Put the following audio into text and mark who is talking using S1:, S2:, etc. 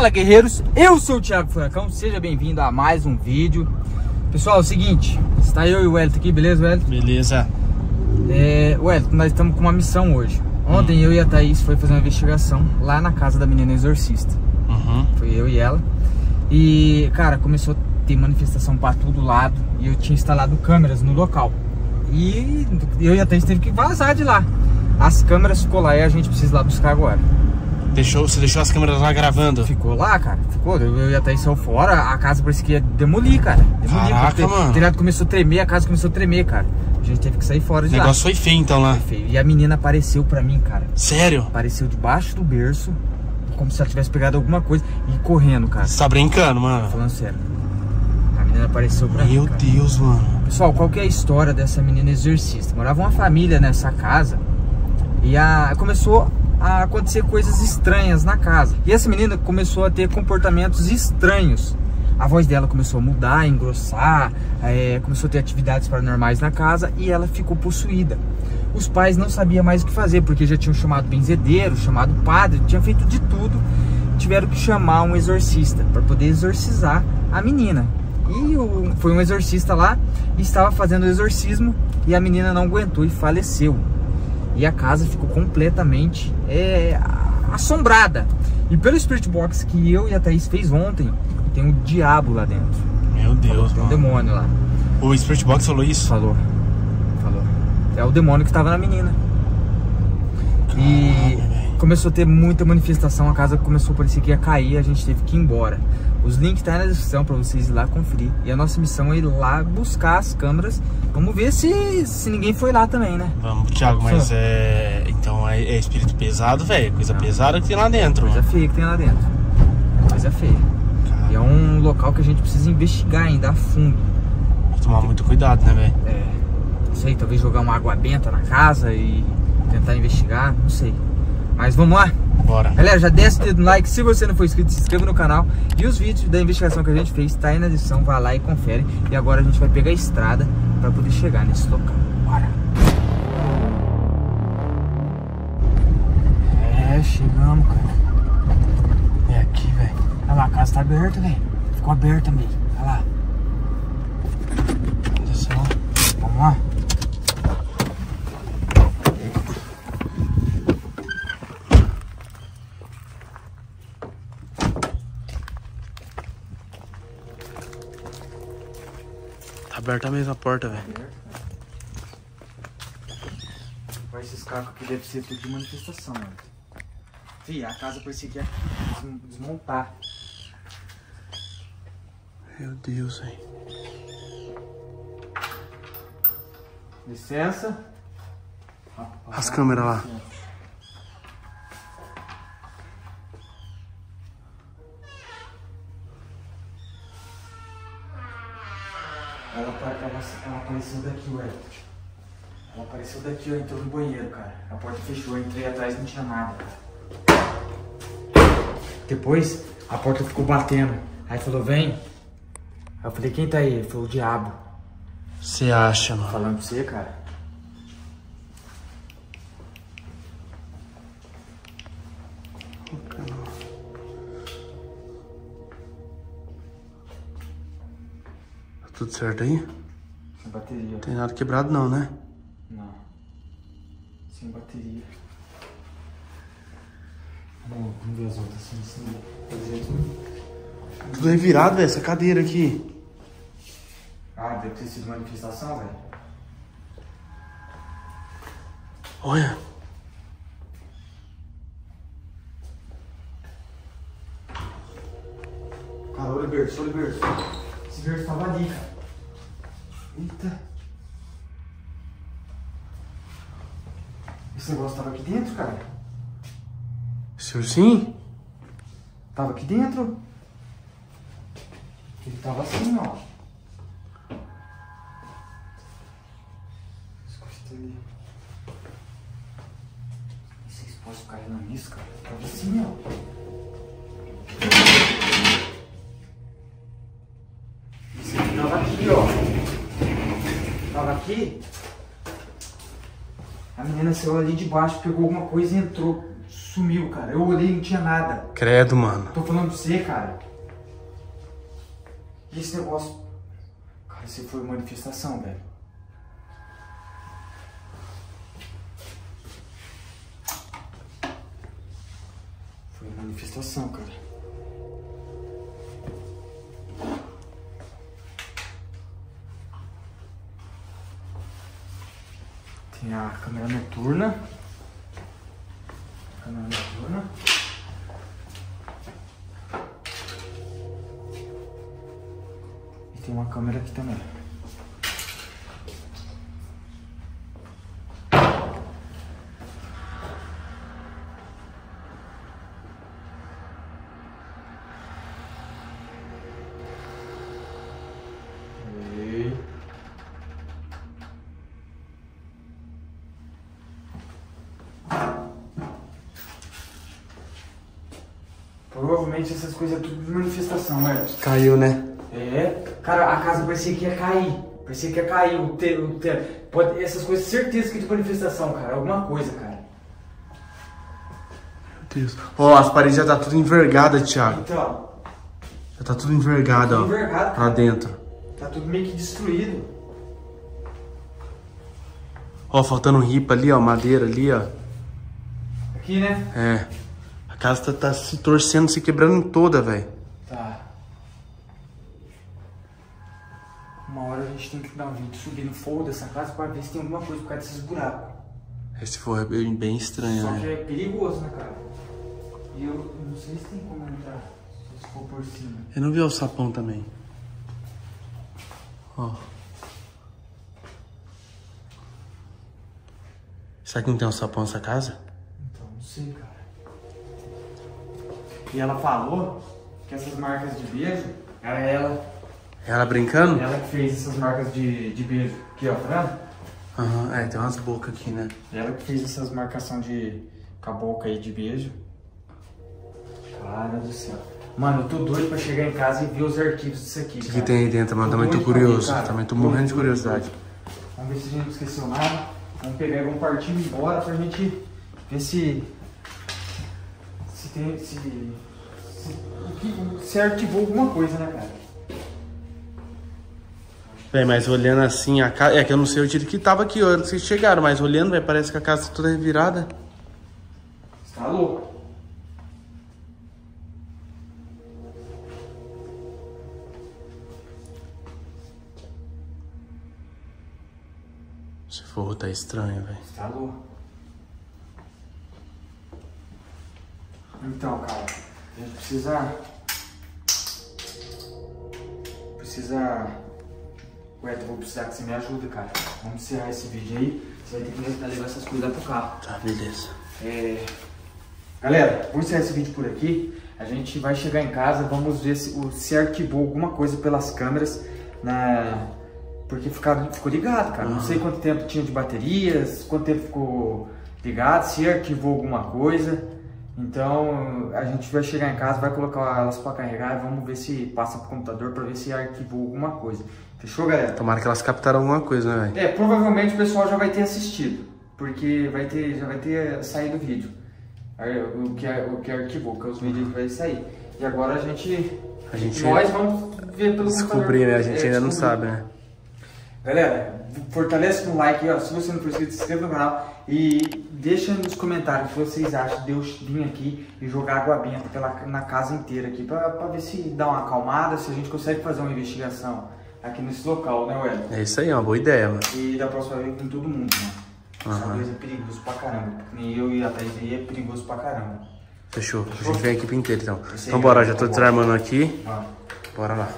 S1: Fala guerreiros, eu sou o Thiago Furacão, seja bem-vindo a mais um vídeo. Pessoal, é o seguinte, está eu e o Wellington aqui, beleza Wellington?
S2: Beleza.
S1: É, Wellington, nós estamos com uma missão hoje. Ontem hum. eu e a Thaís foi fazer uma investigação lá na casa da menina exorcista. Uhum. Foi eu e ela. E, cara, começou a ter manifestação para todo lado. E eu tinha instalado câmeras no local. E eu e a Thaís teve que vazar de lá. As câmeras ficou lá e a gente precisa ir lá buscar agora
S2: Deixou, você deixou as câmeras lá gravando?
S1: Ficou lá, cara. Ficou. Eu, ia até saiu fora, a casa parecia que ia demolir, cara. Demolir.
S2: Caraca, mano. O
S1: telhado começou a tremer, a casa começou a tremer, cara. A gente teve que sair fora de
S2: lá. O negócio foi feio então lá.
S1: Foi feio. E a menina apareceu pra mim, cara.
S2: Sério?
S1: Apareceu debaixo do berço, como se ela tivesse pegado alguma coisa e correndo, cara.
S2: Você tá brincando, mano?
S1: Tô falando sério. A menina apareceu pra
S2: Meu
S1: mim.
S2: Meu Deus, mano.
S1: Pessoal, qual que é a história dessa menina exorcista? Morava uma família nessa casa e a começou a acontecer coisas estranhas na casa. E essa menina começou a ter comportamentos estranhos. A voz dela começou a mudar, a engrossar, é, começou a ter atividades paranormais na casa e ela ficou possuída. Os pais não sabiam mais o que fazer, porque já tinham chamado benzedeiro, chamado padre, tinham feito de tudo. Tiveram que chamar um exorcista para poder exorcizar a menina. E o, foi um exorcista lá e estava fazendo o exorcismo e a menina não aguentou e faleceu e a casa ficou completamente é, assombrada. E pelo Spirit Box que eu e a Thaís fez ontem, tem um diabo lá dentro.
S2: Meu Deus,
S1: Tem um demônio lá.
S2: O Spirit Box falou isso?
S1: Falou. Falou. É o demônio que tava na menina. Caramba, e começou a ter muita manifestação, a casa começou a parecer que ia cair, a gente teve que ir embora. Os links tá na descrição para vocês ir lá conferir. E a nossa missão é ir lá buscar as câmeras. Vamos ver se, se ninguém foi lá também, né?
S2: Vamos, Thiago, mas é. Então é, é espírito pesado, velho. Coisa Não. pesada que tem lá dentro.
S1: Coisa mano. feia que tem lá dentro. Coisa feia. E é um local que a gente precisa investigar ainda a fundo.
S2: Tomar muito cuidado, né, velho?
S1: É. Não sei, talvez jogar uma água benta na casa e tentar investigar, não sei. Mas vamos lá?
S2: Bora.
S1: Galera, já desce o dedo no like. Se você não for inscrito, se inscreva no canal. E os vídeos da investigação que a gente fez, tá aí na descrição. Vai lá e confere. E agora a gente vai pegar a estrada para poder chegar nesse local. Bora. É, chegamos, cara. É aqui, velho. Olha lá, a casa tá aberta, velho. Ficou aberta mesmo. Olha lá.
S2: Aberta a mesma porta, velho.
S1: Vai esses carros aqui deve ser tudo de manifestação, mano. Fih, a casa parecia que ia desmontar.
S2: Meu Deus, velho.
S1: Licença.
S2: As câmeras lá.
S1: Ela, ela, ela apareceu daqui, ué. Ela apareceu daqui, ó, entrou no banheiro, cara. A porta fechou, eu entrei atrás não tinha nada, cara. Depois, a porta ficou batendo. Aí falou, vem. Aí eu falei, quem tá aí? Ele falou, o diabo.
S2: Você acha, mano?
S1: Falando pra você, cara.
S2: Tudo certo aí?
S1: Sem bateria.
S2: Tem nada quebrado não, né?
S1: Não. Sem bateria. Vamos, vamos ver as outras. Sem, sem...
S2: Tudo revirado, velho. Essa cadeira aqui.
S1: Ah, deve ter sido manifestação, velho.
S2: Olha.
S1: Cara, olha o berço, olha o berço. Esse berço tava ali, cara. Eita. Esse negócio tava aqui dentro, cara.
S2: Esse ursinho?
S1: Tava aqui dentro. Ele tava assim, ó. Escutei ali. Vocês podem cair na missa, cara. Tava assim, ó. aqui, a menina saiu ali de baixo, pegou alguma coisa e entrou. Sumiu, cara. Eu olhei e não tinha nada.
S2: Credo, mano.
S1: Tô falando pra você, cara. E esse negócio. Cara, isso foi manifestação, velho. Foi manifestação, cara. A câmera noturna. Câmera noturna. E tem uma câmera aqui também. Provavelmente essas coisas é tudo de manifestação, né?
S2: Caiu, né?
S1: É, cara, a casa parecia que ia cair. Parecia que ia cair o te, o te, pode, essas coisas, certeza que é de manifestação, cara. Alguma coisa, cara.
S2: Meu Deus. Ó, as paredes já tá tudo envergada, Thiago.
S1: Então,
S2: Já tá tudo envergado,
S1: tudo
S2: ó.
S1: envergado,
S2: Pra dentro.
S1: tá tudo meio que destruído.
S2: Ó, faltando ripa ali, ó. Madeira ali, ó.
S1: Aqui, né?
S2: É. A casa tá, tá se torcendo, se quebrando toda, velho.
S1: Tá. Uma hora a gente tem que dar um jeito de subir no forro dessa casa pra ver se tem alguma coisa por causa desses buracos.
S2: Esse forro é bem, bem estranho,
S1: Só
S2: né?
S1: que é perigoso, né, cara? E eu, eu não sei se tem como entrar, se for por cima.
S2: Eu não vi o sapão também. Ó. Será que não tem um sapão nessa casa?
S1: Então, não sei, cara. E ela falou que essas marcas de beijo, era ela,
S2: Ela brincando?
S1: ela que fez essas marcas de, de beijo. Aqui, ó, tá vendo?
S2: Aham, é, tem umas bocas aqui, né?
S1: Ela que fez essas marcação de com a boca aí de beijo. Cara do céu. Mano, eu tô doido pra chegar em casa e ver os arquivos disso aqui.
S2: O que, que tem aí dentro, mano? Também tô curioso. Também tô morrendo de curiosidade.
S1: Vamos ver se a gente não esqueceu nada. Vamos pegar e vamos partir embora pra gente ver se. Se tem. Se. Se, se arquivou alguma coisa, né, cara?
S2: Véi, mas olhando assim a casa. É que eu não sei o jeito que tava aqui, antes que vocês chegaram, mas olhando, véi, parece que a casa tá toda revirada.
S1: Você tá louco?
S2: Esse forro tá estranho, velho.
S1: Você tá louco? Então, cara, a gente precisa. Precisa. Ué, eu vou precisar que você me ajude, cara. Vamos encerrar esse vídeo aí. Você vai ter que me ajudar a levar essas coisas pro carro.
S2: Tá, beleza.
S1: É... Galera, vamos encerrar esse vídeo por aqui. A gente vai chegar em casa, vamos ver se, se arquivou alguma coisa pelas câmeras. Na... Porque ficaram, ficou ligado, cara. Não sei quanto tempo tinha de baterias, quanto tempo ficou ligado, se arquivou alguma coisa. Então a gente vai chegar em casa, vai colocar elas para carregar e vamos ver se passa pro computador para ver se arquivou alguma coisa. Fechou, galera?
S2: Tomara que elas captaram alguma coisa, né, velho?
S1: É, provavelmente o pessoal já vai ter assistido, porque vai ter, já vai ter saído o vídeo. O que, o que arquivou, que é os vídeos que vai sair. E agora a gente.
S2: A gente
S1: nós vamos ver pelo
S2: Descobrir, né? A gente
S1: É,
S2: ainda não
S1: descobrir.
S2: sabe, né?
S1: Galera, fortalece com o like, ó. Se você não for inscrito, se inscreva no canal e deixa nos comentários o que vocês acham de eu vir aqui e jogar água benta pela, na casa inteira aqui, pra, pra ver se dá uma acalmada, se a gente consegue fazer uma investigação aqui nesse local, né, Ué?
S2: É isso aí, é uma boa ideia, mano.
S1: E da próxima vez com todo mundo, né? Essa
S2: Aham.
S1: vez é perigoso pra caramba. Nem eu e a Thaís aí é perigoso pra caramba.
S2: Fechou. A gente vem a equipe inteira, então. Então bora, já tô
S1: Tá
S2: desarmando aqui. Bora lá.